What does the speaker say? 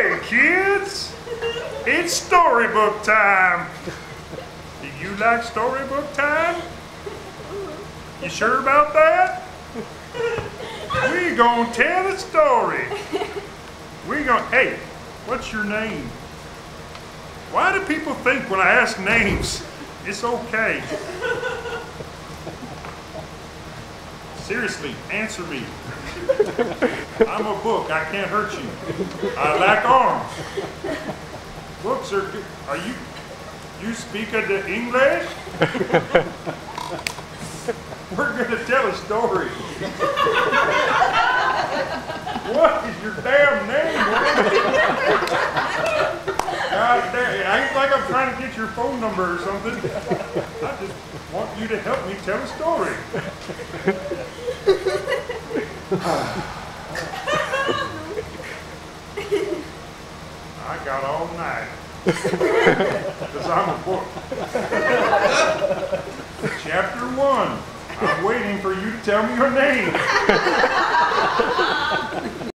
Hey, kids! It's storybook time! Do you like storybook time? You sure about that? We gonna tell a story. We gonna, hey, what's your name? Why do people think when I ask names, it's okay? Seriously, answer me. I'm a book. I can't hurt you. I lack arms. Books are. Are you, you speak of the English? We're going to tell a story. What is your damn name? God damn, ain't like I'm trying to get your phone number or something. I just want you to help me tell a story. Got all night. Because I'm a book. Chapter one. I'm waiting for you to tell me your name.